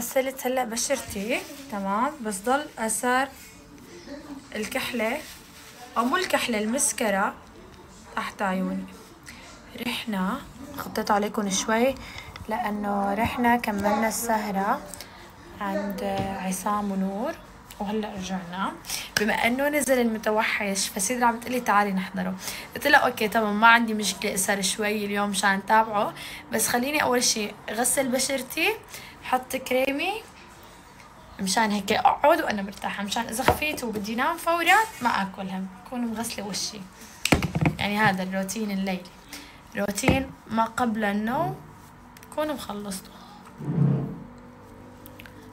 غسلت هلأ بشرتي تمام؟ بس ضل اثر الكحلة أو مو الكحلة المسكرة تحت عيوني. رحنا خطيت عليكم شوي لأنه رحنا كملنا السهرة عند عصام ونور وهلأ رجعنا. بما إنه نزل المتوحش فسيدرا عم تقلي تعالي نحضره. قلت لها أوكي تمام ما عندي مشكلة اسهر شوي اليوم مشان تابعه. بس خليني أول شيء غسل بشرتي حط كريمي مشان هيك أقعد وأنا مرتاحة مشان إذا خفيت وبدي نام فورا ما آكلها بكون مغسلة وشي. يعني هذا الروتين الليلي. روتين ما قبل النوم كون مخلصته.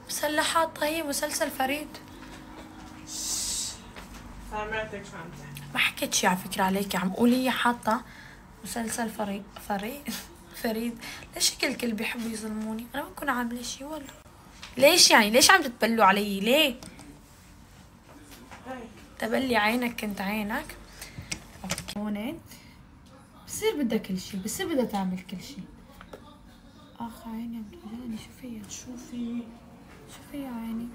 بس هلا حاطه هي مسلسل فريد. سامعتك ما حكيت شي على فكرة عليك عم. قولي هي حاطة مسلسل فريد فريد. فريد. ليش هيك الكل بيحبوا يظلموني. أنا ما بكون عاملة شي ولا ليش يعني؟ ليش عم تتبلوا علي؟ ليه؟ تبلي عينك كنت عينك. okay هون بصير بدها كل شي بصير بدها تعمل كل شي. آخ عيني عم توجعني شو فيها شوفي. شو فيها عيني.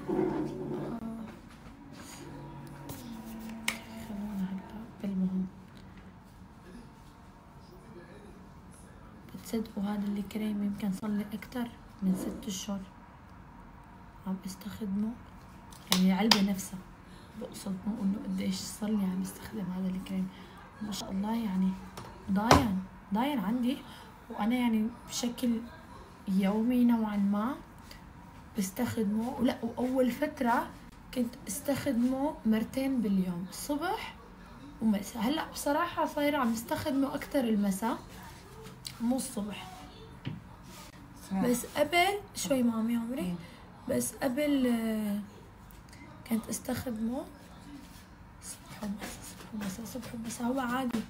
بتصدقوا هذا الكريم يمكن صار لي أكثر من ست اشهر عم استخدمه يعني العلبة نفسها بقصد مو إنه قديش صار لي عم استخدم هذا الكريم ما شاء الله يعني ضاين ضاين عندي. وأنا يعني بشكل يومي نوعا ما بستخدمه. ولا وأول فترة كنت استخدمه مرتين باليوم الصبح ومساء. هلأ بصراحة صايره عم استخدمه أكثر المساء. مو الصبح. بس قبل شوي مامي عمري. بس قبل آه، كنت أستخدمه. صبح ومساء صبح ومساء صبح ومساء هو عادي.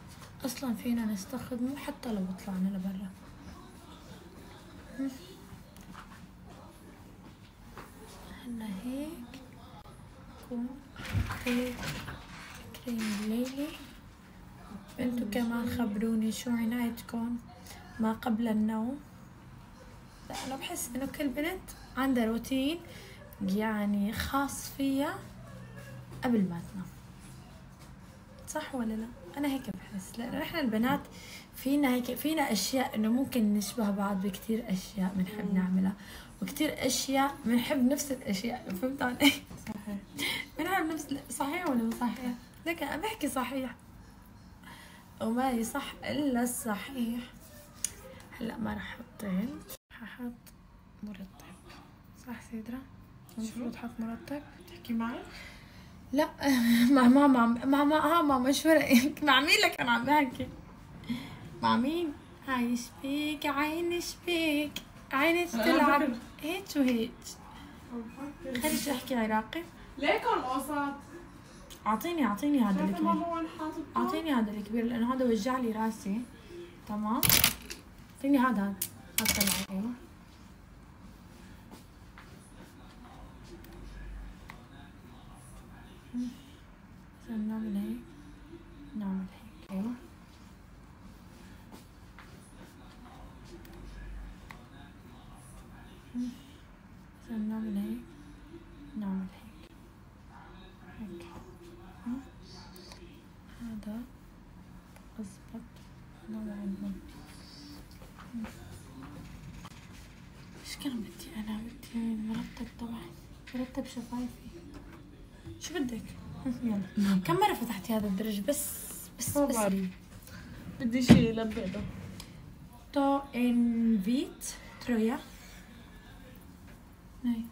أصلا فينا نستخدمه حتى لو طلعنا لبرا. هلا هيك. كون هيك كريم الليلي انتو كمان خبروني شو عنايتكم. ما قبل النوم. لا أنا بحس إنه كل بنت عندها روتين يعني خاص فيها قبل ما تنام. صح ولا لا؟ أنا هيك بحس. لأنه نحن البنات فينا هيك فينا أشياء إنه ممكن نشبه بعض بكتير أشياء بنحب نعملها. وكتير أشياء بنحب نفس الأشياء فهمت علي؟ صحيح. بنحب نفس صحيح ولا مو صحيح؟ لكن أنا بحكي صحيح. وما يصح إلا الصحيح. هلا ما رح أحط ححط مرطب. صح سيدرا المفروض أحط مرطب. تحكي معي؟ لا مع ماما مع ماما آه ماما شو رأيك؟ مع مين لك أنا عم بحكي؟ مع مين؟ هاي شبيك عيني شبيك. عيني تلعب. هيك وهيك. خليش أحكي عراقي ليكن قصد أعطيني أعطيني هذا الكبير. أعطيني هذا الكبير لأنه هذا وجع لي راسي. تمام. أعطيني هذا. هذا طلع أيوه. عشان نعمل هيك. نعمل هيك. أيوه. عشان نعمل هيك. نعمل هيك. هيك. هذا. اظبط نوعا ما إيش كان بدي أنا بدي مرتب طبعا مرتب شفايفي شو بدك؟ يلا كم مرة فتحتي هذا الدرج بس بس بس بعرف. بدي شيء لبقه تو en vit tröja Nej,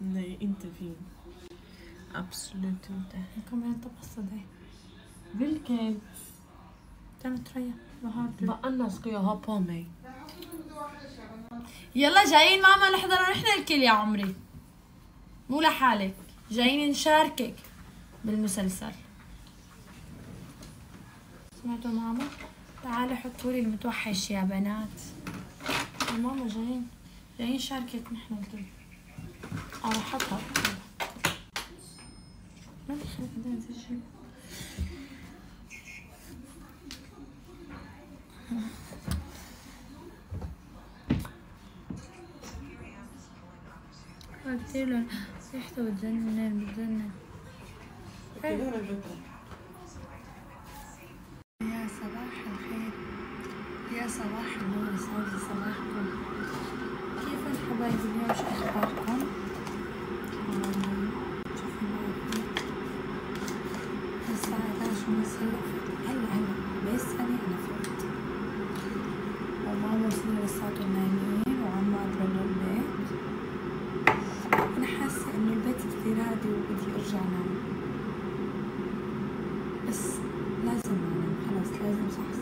Nej, inte fin. Absolut inte. jag kommer hämta passa dig. Vilken? Den tröjan. Vad har du? Vad annars ska jag ha på mig? يلا جايين ماما نحضر نحن الكل يا عمري مو لحالك جايين نشاركك بالمسلسل. سمعتوا ماما؟ تعالي حطوا لي المتوحش يا بنات. ماما جايين جايين نشاركك نحن الكل آه حطها. ما في خلق ريحته بتجنن بتجنن يا صباح الخير. يا صباح النور يسعد صباحكم. كيف الحبايب اليوم؟ شو أخباركم؟ الساعة 11 ونص هلا هلا هلا بس أنا أنا فقت وماما وصلنا لساتهم نايمين وعمار برا البيت أنا حاسة إنه البيت كتير هادي وبدي أرجع نام بس لازم أنام خلاص لازم صحصح